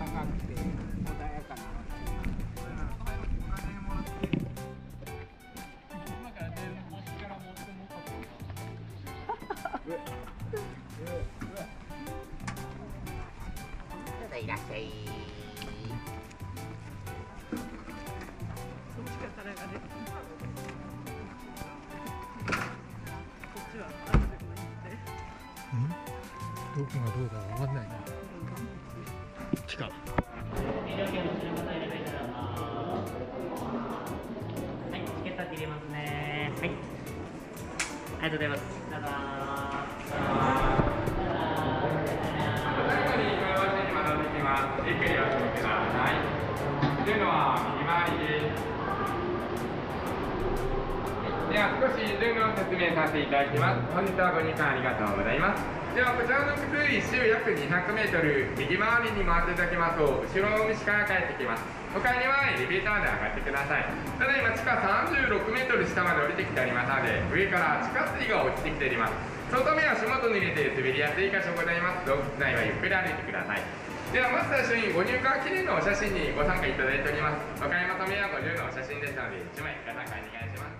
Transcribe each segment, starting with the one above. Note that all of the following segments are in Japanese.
くて穏やかな今から電話から持ってもどっちがタレがねこっちはあるでもいいってどこがどうだかわかんないな。ちかはい、チケット切れますね。はい。ありがとうございます。ください。というのは右回りです。では少しルールを説明させていただきます。本日はご入館ありがとうございます。ではこちらの靴一周約200メートル右回りに回っていただきますと後ろの道から帰ってきます。他にはエレベーターで上がってください。ただ今地下36メートル下まで降りてきておりますので上から地下水が落ちてきております。そのため足元に入れて滑りやすい箇所ございます。洞窟内はゆっくり歩いてください。ではまず最初にご入館記念のお写真にご参加いただいております。岡山と宮50のお写真ですので1枚ご参加お願いします。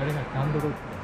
あれがランドロープ